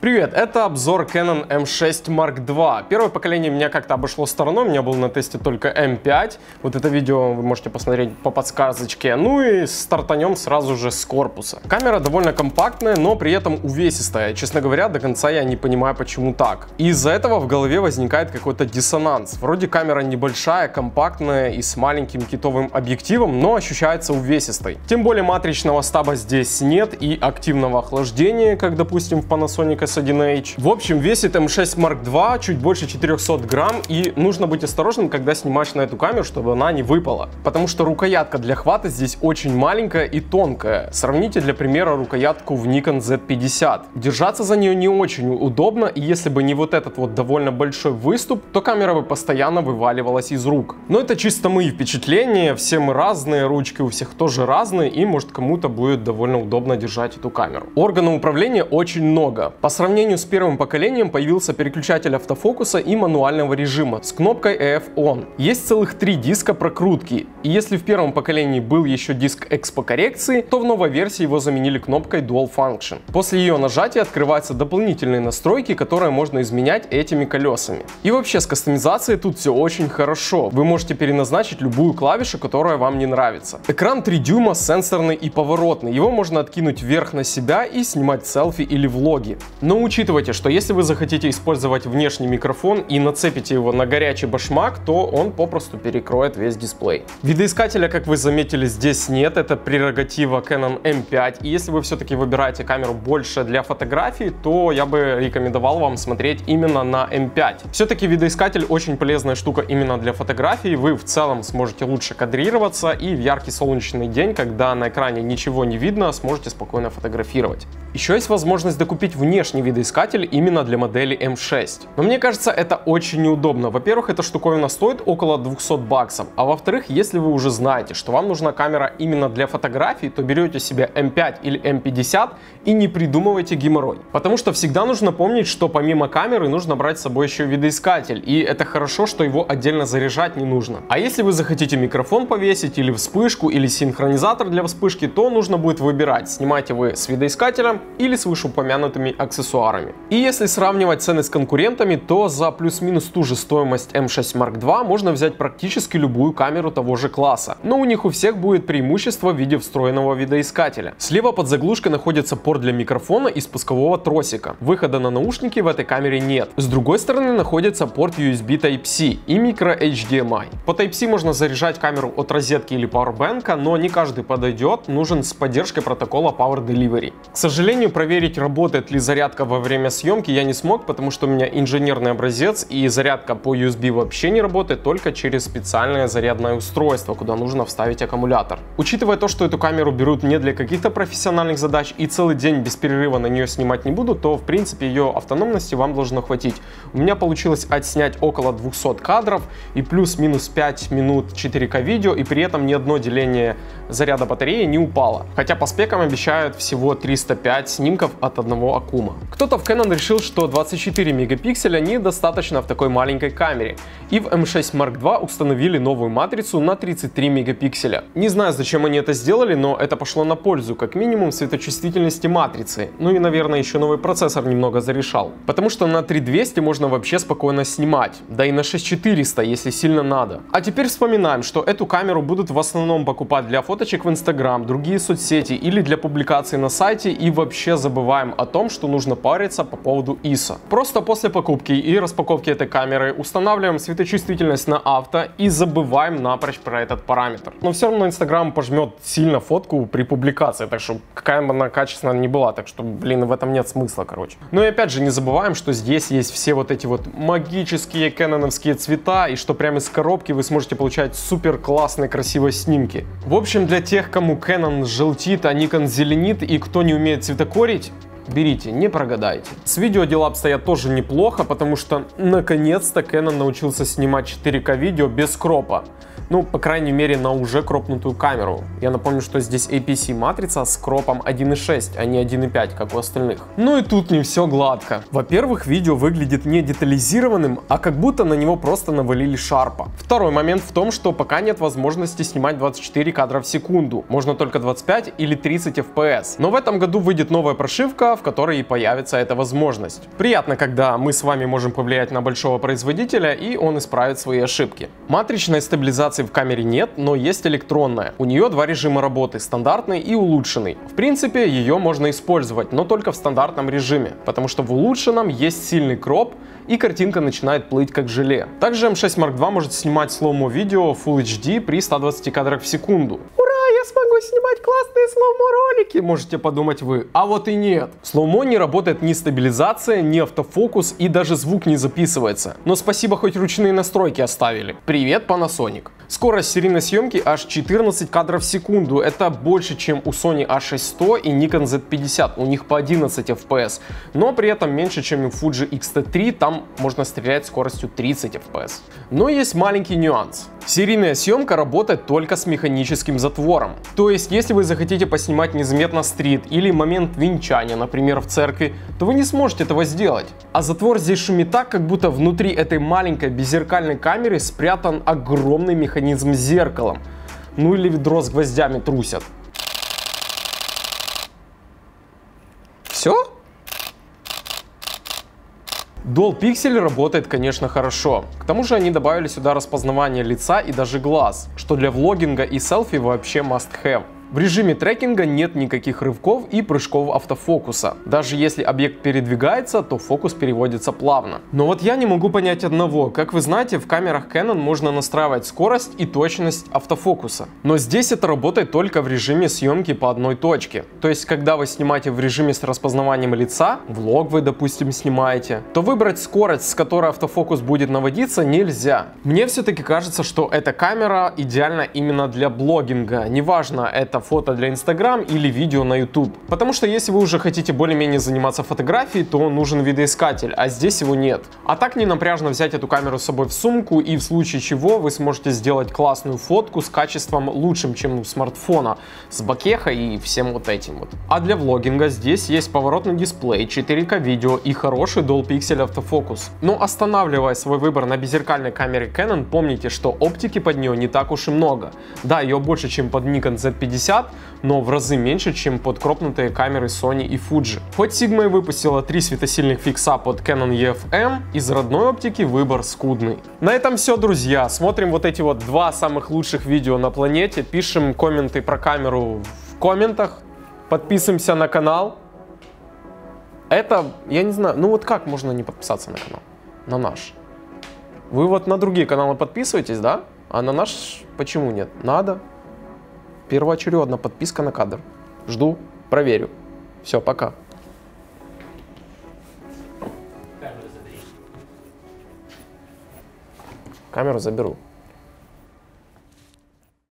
Привет, это обзор Canon M6 Mark II. Первое поколение меня как-то обошло стороной, у меня был на тесте только M5. Вот это видео вы можете посмотреть по подсказочке. Ну и стартанем сразу же с корпуса. Камера довольно компактная, но при этом увесистая. Честно говоря, до конца я не понимаю, почему так. Из-за этого в голове возникает какой-то диссонанс. Вроде камера небольшая, компактная и с маленьким китовым объективом, но ощущается увесистой. Тем более матричного стаба здесь нет и активного охлаждения, как допустим в Panasonic S1H. В общем, весит M6 Mark II чуть больше 400 грамм, и нужно быть осторожным, когда снимаешь на эту камеру, чтобы она не выпала. Потому что рукоятка для хвата здесь очень маленькая и тонкая. Сравните для примера рукоятку в Nikon Z50. Держаться за нее не очень удобно, и если бы не вот этот вот довольно большой выступ, то камера бы постоянно вываливалась из рук. Но это чисто мои впечатления, все мы разные, ручки у всех тоже разные, и может кому-то будет довольно удобно держать эту камеру. Органов управления очень много. По сравнению с первым поколением появился переключатель автофокуса и мануального режима с кнопкой EF ON. Есть целых три диска прокрутки, и если в первом поколении был еще диск экспо коррекции, то в новой версии его заменили кнопкой Dual Function. После ее нажатия открываются дополнительные настройки, которые можно изменять этими колесами. И вообще с кастомизацией тут все очень хорошо. Вы можете переназначить любую клавишу, которая вам не нравится. Экран 3 дюйма сенсорный и поворотный. Его можно откинуть вверх на себя и снимать селфи или влоги. Но учитывайте, что если вы захотите использовать внешний микрофон и нацепите его на горячий башмак, то он попросту перекроет весь дисплей. Видоискателя, как вы заметили, здесь нет, это прерогатива Canon M5. И если вы все-таки выбираете камеру больше для фотографий, то я бы рекомендовал вам смотреть именно на M5. Все-таки видоискатель очень полезная штука именно для фотографий. Вы в целом сможете лучше кадрироваться и в яркий солнечный день, когда на экране ничего не видно, сможете спокойно фотографировать. Еще есть возможность докупить внешний видоискатель именно для модели M6. Но мне кажется, это очень неудобно. Во-первых, эта штуковина стоит около 200 баксов, а во-вторых, если вы уже знаете, что вам нужна камера именно для фотографий, то берете себе M5 или M50 и не придумывайте геморрой. Потому что всегда нужно помнить, что помимо камеры нужно брать с собой еще видоискатель, и это хорошо, что его отдельно заряжать не нужно. А если вы захотите микрофон повесить или вспышку, или синхронизатор для вспышки, то нужно будет выбирать, снимаете вы с видоискателем или с вышеупомянутыми аксессуарами. И если сравнивать цены с конкурентами, то за плюс-минус ту же стоимость M6 Mark II можно взять практически любую камеру того же класса. Но у них у всех будет преимущество в виде встроенного видоискателя. Слева под заглушкой находится порт для микрофона и спускового тросика. Выхода на наушники в этой камере нет. С другой стороны находится порт USB Type-C и micro HDMI. По Type-C можно заряжать камеру от розетки или Powerbank, но не каждый подойдет, нужен с поддержкой протокола Power Delivery. К сожалению, проверить, работает ли зарядка во время съемки я не смог, потому что у меня инженерный образец и зарядка по USB вообще не работает, только через специальное зарядное устройство, куда нужно вставить аккумулятор. Учитывая то, что эту камеру берут не для каких-то профессиональных задач и целый день без перерыва на нее снимать не буду, то в принципе ее автономности вам должно хватить. У меня получилось отснять около 200 кадров и плюс-минус 5 минут 4К видео, и при этом ни одно деление заряда батареи не упало. Хотя по спекам обещают всего 305 снимков от одного аккума. Кто-то в Canon решил, что 24 мегапикселя недостаточно в такой маленькой камере, и в M6 Mark II установили новую матрицу на 33 мегапикселя. Не знаю, зачем они это сделали, но это пошло на пользу, как минимум светочувствительности матрицы. Ну и, наверное, еще новый процессор немного зарешал. Потому что на 3200 можно вообще спокойно снимать, да и на 6400, если сильно надо. А теперь вспоминаем, что эту камеру будут в основном покупать для фоточек в Instagram, другие соцсети или для публикации на сайте и вообще забываем о том, что нужно париться по поводу ISO. Просто после покупки и распаковки этой камеры устанавливаем светочувствительность на авто и забываем напрочь про этот параметр. Но все равно Instagram пожмет сильно фотку при публикации, так что какая бы она качественная не была, так что, блин, в этом нет смысла, короче. Ну и опять же, не забываем, что здесь есть все вот эти вот магические кэноновские цвета, и что прямо из коробки вы сможете получать супер классные красивые снимки. В общем, для тех, кому Canon желтит, а Nikon зеленит, и кто не умеет цветокорить, берите, не прогадайте. С видео дела обстоят тоже неплохо, потому что наконец-то Canon научился снимать 4К видео без кропа. Ну, по крайней мере, на уже кропнутую камеру. Я напомню, что здесь APC матрица с кропом 1.6, а не 1.5, как у остальных. Ну и тут не все гладко. Во-первых, видео выглядит не детализированным, а как будто на него просто навалили шарпа. Второй момент в том, что пока нет возможности снимать 24 кадра в секунду. Можно только 25 или 30 FPS. Но в этом году выйдет новая прошивка, в которой и появится эта возможность. Приятно, когда мы с вами можем повлиять на большого производителя и он исправит свои ошибки. Матричной стабилизации в камере нет, но есть электронная. У нее два режима работы, стандартный и улучшенный. В принципе, ее можно использовать, но только в стандартном режиме, потому что в улучшенном есть сильный кроп, и картинка начинает плыть как желе. Также M6 Mark II может снимать слоумо видео Full HD при 120 кадрах в секунду. Я смогу снимать классные слоумо ролики, можете подумать вы. А вот и нет. Слоумо не работает ни стабилизация, ни автофокус и даже звук не записывается. Но спасибо хоть ручные настройки оставили. Привет, Panasonic. Скорость серийной съемки аж 14 кадров в секунду. Это больше, чем у Sony A6100 и Nikon Z50. У них по 11 FPS. Но при этом меньше, чем у Fuji X-T3. Там можно стрелять скоростью 30 FPS. Но есть маленький нюанс. Серийная съемка работает только с механическим затвором. То есть, если вы захотите поснимать незаметно стрит или момент венчания, например, в церкви, то вы не сможете этого сделать. А затвор здесь шумит так, как будто внутри этой маленькой беззеркальной камеры спрятан огромный механизм с зеркалом. Ну или ведро с гвоздями трусят. Все? Dual Pixel работает, конечно, хорошо. К тому же они добавили сюда распознавание лица и даже глаз, что для влогинга и селфи вообще must have. В режиме трекинга нет никаких рывков и прыжков автофокуса. Даже если объект передвигается, то фокус переводится плавно. Но вот я не могу понять одного. Как вы знаете, в камерах Canon можно настраивать скорость и точность автофокуса. Но здесь это работает только в режиме съемки по одной точке. То есть, когда вы снимаете в режиме с распознаванием лица, влог вы, допустим, снимаете, то выбрать скорость, с которой автофокус будет наводиться, нельзя. Мне все-таки кажется, что эта камера идеальна именно для блогинга. Неважно, это фото для Instagram или видео на YouTube. Потому что если вы уже хотите более-менее заниматься фотографией, то нужен видоискатель, а здесь его нет. А так не напряжно взять эту камеру с собой в сумку и в случае чего вы сможете сделать классную фотку с качеством лучшим, чем у смартфона, с бакеха и всем вот этим вот. А для влогинга здесь есть поворотный дисплей, 4К видео и хороший Dual Pixel автофокус. Но останавливая свой выбор на беззеркальной камере Canon, помните, что оптики под нее не так уж и много. Да, ее больше, чем под Nikon Z50, 50, но в разы меньше, чем под кропнутые камеры Sony и Fuji. Хоть Sigma и выпустила три светосильных фикса под Canon EF-M, из родной оптики выбор скудный. На этом все, друзья. Смотрим вот эти вот два самых лучших видео на планете, пишем комменты про камеру в комментах, подписываемся на канал. Это, я не знаю, ну вот как можно не подписаться на канал? На наш. Вы вот на другие каналы подписываетесь, да? А на наш почему нет? Надо. Первоочередно подписка на кадр. Жду, проверю. Все, пока. Камеру заберу.